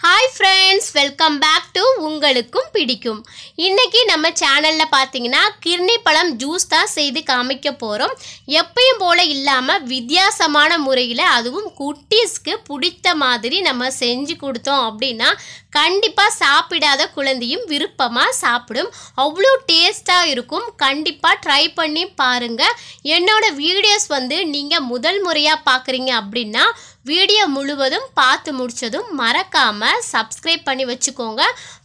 Hi friends welcome back to உங்களுக்கும் பிடிக்கும். இன்றைக்கி நம்ம சேனலில் பார்த்தீங்கன்னா கிர்னி பழம் ஜூஸ் தான் செய்து காமிக்க போகிறோம் எப்பயும் போல் இல்லாமல் வித்தியாசமான முறையில் அதுவும் குட்டீஸ்க்கு பிடித்த மாதிரி நம்ம செஞ்சு கொடுத்தோம் அப்படின்னா கண்டிப்பாக சாப்பிடாத குழந்தையும் விருப்பமாக சாப்பிடும். அவ்வளோ டேஸ்ட்டாக இருக்கும். கண்டிப்பாக ட்ரை பண்ணி பாருங்கள் என்னோடய வீடியோஸ் வந்து நீங்கள் முதல் முறையாக பார்க்குறீங்க அப்படின்னா வீடியோ முழுவதும் பார்த்து முடித்ததும் மறக்காமல் சப்ஸ்கிரைப் பண்ணி வச்சுக்கோங்க.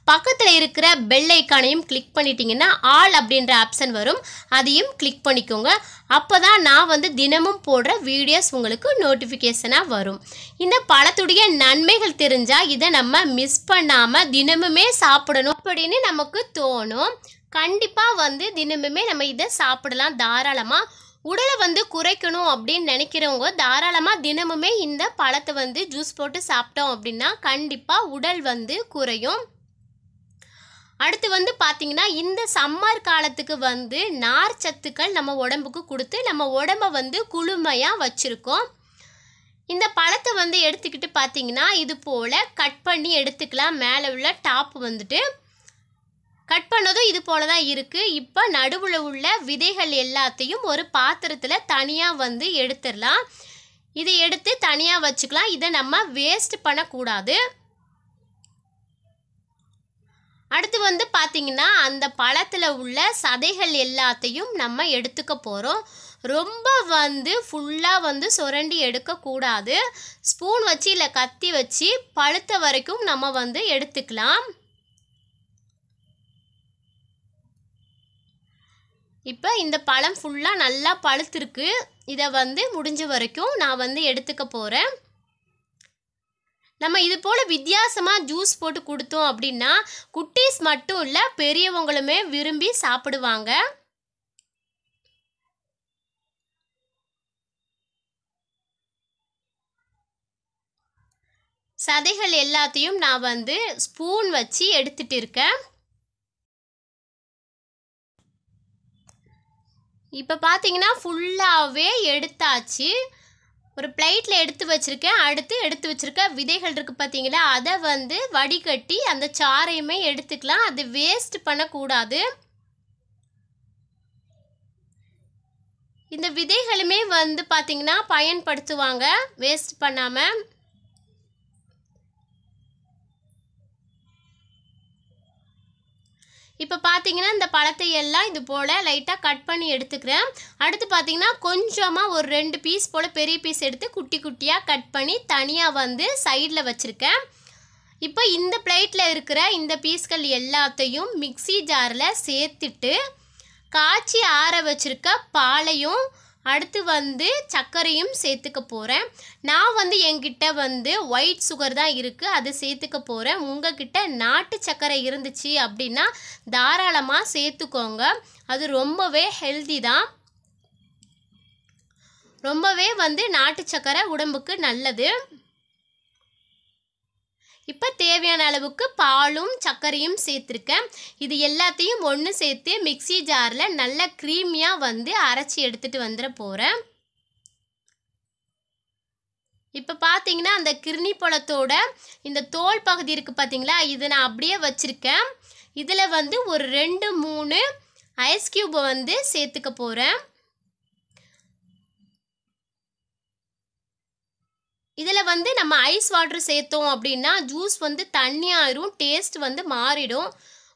பக்கத்தில் இருக்கிற பெல் ஐக்கானையும் கிளிக் பண்ணிட்டீங்கன்னா ஆல் அப்படின்ற ஆப்ஷன் வரும். அதையும் கிளிக் பண்ணிக்கோங்க. அப்போ தான் நான் வந்து தினமும் போடுற வீடியோஸ் உங்களுக்கு நோட்டிஃபிகேஷனாக வரும். இந்த பழத்துடைய நன்மைகள் தெரிஞ்சால் இதை நம்ம மிஸ் பண்ணாமல் தினமுமே சாப்பிடணும் அப்படின்னு நமக்கு தோணும். கண்டிப்பாக வந்து தினமுமே நம்ம இதை சாப்பிடலாம் தாராளமாக உடலை வந்து குறைக்கணும் அப்படின்னு நினைக்கிறவங்க தாராளமாக தினமுமே இந்த பழத்தை வந்து ஜூஸ் போட்டு சாப்பிட்டோம் அப்படின்னா கண்டிப்பாக உடல் வந்து குறையும். அடுத்து வந்து பார்த்திங்கன்னா இந்த சம்மர் காலத்துக்கு வந்து நார் சத்துக்கள் நம்ம உடம்புக்கு கொடுத்து நம்ம உடம்ப வந்து குளுமையாக வச்சுருக்கோம். இந்த பழத்தை வந்து எடுத்துக்கிட்டு பார்த்தீங்கன்னா இது போல் கட் பண்ணி எடுத்துக்கலாம். மேலே உள்ள டாப் வந்துட்டு கட் பண்ணதும் இது போல தான் இருக்குது இப்போ நடுவில் உள்ள விதைகள் எல்லாத்தையும் ஒரு பாத்திரத்தில் தனியாக வந்து எடுத்துடலாம். இதை எடுத்து தனியாக வச்சுக்கலாம். இதை நம்ம வேஸ்ட் பண்ணக்கூடாது. அடுத்து வந்து பார்த்திங்கன்னா அந்த பழத்தில் உள்ள சதைகள் எல்லாத்தையும் நம்ம எடுத்துக்க போகிறோம் ரொம்ப வந்து ஃபுல்லாக வந்து சுரண்டி எடுக்கக்கூடாது. ஸ்பூன் வச்சு இல்லை கத்தி வச்சு பழுத்த வரைக்கும் நம்ம வந்து எடுத்துக்கலாம். இப்போ இந்த பழம் ஃபுல்லாக நல்லா பழுத்திருக்கு. இதை வந்து முடிஞ்ச வரைக்கும் நான் வந்து எடுத்துக்க போகிறேன் நம்ம இது போல் வித்தியாசமாக ஜூஸ் போட்டு கொடுத்தோம் அப்படின்னா குட்டீஸ் மட்டும் இல்லை பெரியவங்களுமே விரும்பி சாப்பிடுவாங்க. சதைகள் எல்லாத்தையும் நான் வந்து ஸ்பூன் வச்சு எடுத்துகிட்டு இருக்கேன். இப்போ பார்த்தீங்கன்னா ஃபுல்லாகவே எடுத்தாச்சு. ஒரு பிளேட்டில் எடுத்து வச்சுருக்கேன். அடுத்து எடுத்து வச்சுருக்க விதைகள் இருக்குது பார்த்தீங்களா அதை வந்து வடிகட்டி அந்த சாறையுமே எடுத்துக்கலாம். அது வேஸ்ட் பண்ணக்கூடாது. இந்த விதைகளுமே வந்து பார்த்திங்கன்னா பயன்படுத்துவாங்க. வேஸ்ட் பண்ணாமல் இப்போ பார்த்தீங்கன்னா இந்த பழத்தை எல்லாம் இது போல் லைட்டாக கட் பண்ணி எடுத்துக்கிறேன். அடுத்து பார்த்தீங்கன்னா கொஞ்சமாக ஒரு ரெண்டு பீஸ் போல் பெரிய பீஸ் எடுத்து குட்டி குட்டியாக கட் பண்ணி தனியாக வந்து சைடில் வச்சுருக்கேன். இப்போ இந்த பிளேட்டில் இருக்கிற இந்த பீஸ்கள் எல்லாத்தையும் மிக்சி ஜாரில் சேர்த்துட்டு காய்ச்சி ஆற வச்சுருக்க பாலையும் அடுத்து வந்து சர்க்கரையும் சேர்த்துக்க போகிறேன் நான் வந்து என்கிட்ட வந்து ஒயிட் சுகர் தான் இருக்குது அது சேர்த்துக்க போகிறேன் உங்ககிட்ட நாட்டு சர்க்கரை இருந்துச்சு அப்படின்னா தாராளமாக சேர்த்துக்கோங்க. அது ரொம்பவே ஹெல்தி தான். ரொம்பவே வந்து நாட்டு சர்க்கரை உடம்புக்கு நல்லது. இப்போ தேவையான அளவுக்கு பாலும் சர்க்கரையும் சேர்த்துருக்கேன். இது எல்லாத்தையும் ஒன்று சேர்த்து மிக்சி ஜாரில் நல்ல க்ரீமியாக வந்து அரைச்சி எடுத்துகிட்டு வந்துட போகிறேன் இப்போ பார்த்தீங்கன்னா அந்த கிருணி பழத்தோட இந்த தோல் பகுதி இருக்குது பார்த்தீங்களா இதை நான் அப்படியே வச்சுருக்கேன். இதில் வந்து ஒரு ரெண்டு மூணு ஐஸ் க்யூப்பை வந்து சேர்த்துக்க போகிறேன் இதில் வந்து நம்ம ஐஸ் வாட்டர் சேர்த்தோம் அப்படின்னா ஜூஸ் வந்து தண்ணியாயிரும் டேஸ்ட் வந்து மாறிடும்.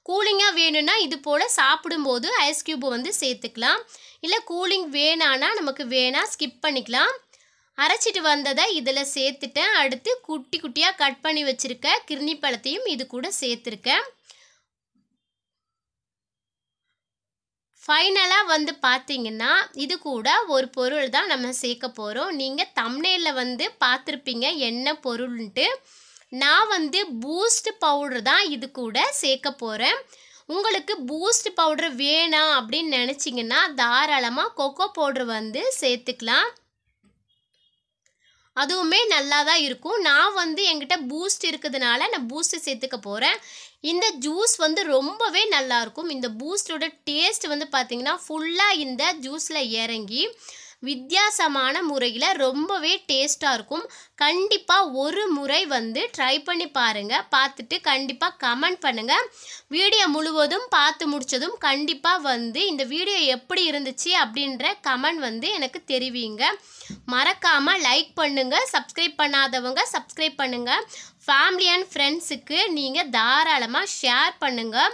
கூலிங்காக வேணும்னா இது போல் சாப்பிடும்போது ஐஸ் க்யூப் வந்து சேர்த்துக்கலாம் இல்லை கூலிங் வேணான்னா நமக்கு வேணால் ஸ்கிப் பண்ணிக்கலாம். அரைச்சிட்டு வந்ததை இதில் சேர்த்துட்டேன் அடுத்து குட்டி குட்டியாக கட் பண்ணி வச்சுருக்க கிருணி பழத்தையும் இது கூட சேர்த்துருக்கேன் ஃபைனலாக வந்து பார்த்தீங்கன்னா இது கூட ஒரு பொருள் தான் நம்ம சேர்க்க போகிறோம் நீங்கள் தம்னேலில் வந்து பார்த்துருப்பீங்க என்ன பொருள்ன்ட்டு. நான் வந்து பூஸ்ட் பவுடர் தான் இது கூட சேர்க்க போகிறேன் உங்களுக்கு பூஸ்ட் பவுடர் வேணாம் அப்படின்னு நினச்சிங்கன்னா தாராளமாக கொக்கோ பவுடர் வந்து சேர்த்துக்கலாம். அதுவுமே நல்லா தான் இருக்கும். நான் வந்து என்கிட்ட பூஸ்ட் இருக்கிறதுனால நான் பூஸ்ட்டு சேர்த்துக்க போகிறேன் இந்த ஜூஸ் வந்து ரொம்பவே நல்லாயிருக்கும். இந்த பூஸ்டோட டேஸ்ட் வந்து பார்த்திங்கன்னா ஃபுல்லாக இந்த ஜூஸில் இறங்கி வித்தியாசமான முறையில் ரொம்பவே டேஸ்ட்டாக இருக்கும். கண்டிப்பாக ஒரு முறை வந்து ட்ரை பண்ணி பாருங்கள் பார்த்துட்டு கண்டிப்பாக கமெண்ட் பண்ணுங்கள் வீடியோ முழுவதும் பார்த்து முடித்ததும் கண்டிப்பாக வந்து இந்த வீடியோ எப்படி இருந்துச்சு அப்படின்ற கமெண்ட் வந்து எனக்கு தெரிவிங்க. மறக்காமல் லைக் பண்ணுங்கள் சப்ஸ்கிரைப் பண்ணாதவங்க சப்ஸ்கிரைப் பண்ணுங்கள் ஃபேமிலி அண்ட் ஃப்ரெண்ட்ஸுக்கு நீங்கள் தாராளமாக ஷேர் பண்ணுங்கள்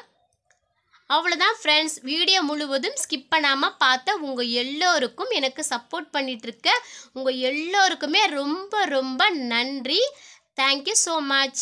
அவ்வளோதான் ஃப்ரெண்ட்ஸ் வீடியோ முழுவதும் ஸ்கிப் பண்ணாமல் பார்த்த உங்கள் எல்லோருக்கும் எனக்கு சப்போர்ட் பண்ணிகிட்ருக்க உங்கள் எல்லோருக்குமே ரொம்ப ரொம்ப நன்றி. Thank you so much